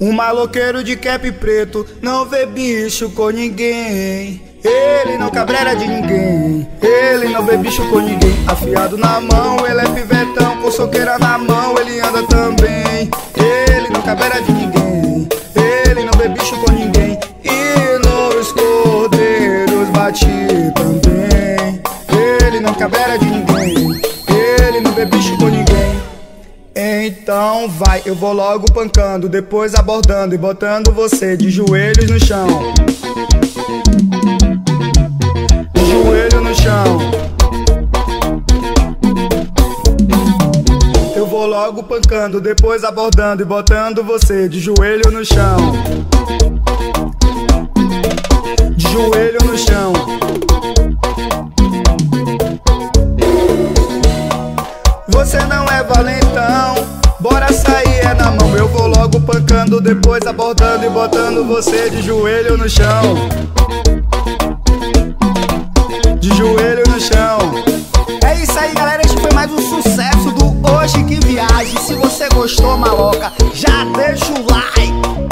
Um maloqueiro de cap preto não vê bicho com ninguém. Ele não cabreira de ninguém, ele não vê bicho com ninguém. Afiado na mão, ele é pivetão, com soqueira na mão, ele anda também. Ele não cabreira de ninguém, ele não vê bicho com ninguém. E nos cordeiros bate também. Ele não cabreira de ninguém, ele não vê bicho com ninguém. Então vai, eu vou logo pancando, depois abordando e botando você de joelhos no chão. De joelho no chão. Eu vou logo pancando, depois abordando e botando você de joelho no chão. De joelho no chão. Você não é valentão, bora sair é na mão. Eu vou logo pancando, depois abordando e botando você de joelho no chão. De joelho no chão. É isso aí, galera. Este foi mais um sucesso do Hoje Que Viagem. Se você gostou, maloca, já deixa o like.